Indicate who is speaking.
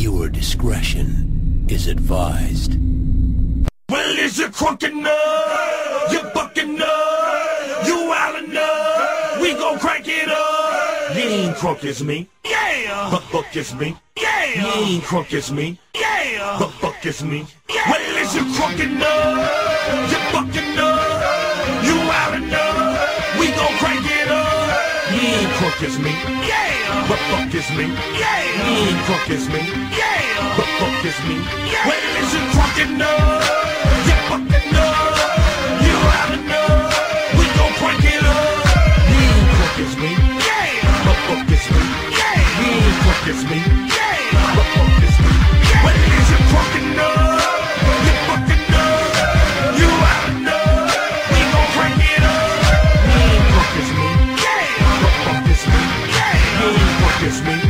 Speaker 1: Your discretion is advised.
Speaker 2: Well, is you crunkin' up? You bucking up? You wildin' up? We gon' crank it up. You ain't crunk as me. Yeah. But buck as me. Yeah. You ain't crunk as me. Yeah. But buck is me. Yeah. Well, is you crunkin' up? He ain't crook as me. Yeah. But fuck is me. Yeah. He ain't crook as me. Yeah. But fuck is me. Yeah. Well, is you crooked nerd? You fucking nerd. You out of. We gon' crank it up. He ain't me. Yeah. But fuck is me. Yeah. He ain't me. Yeah. gives me.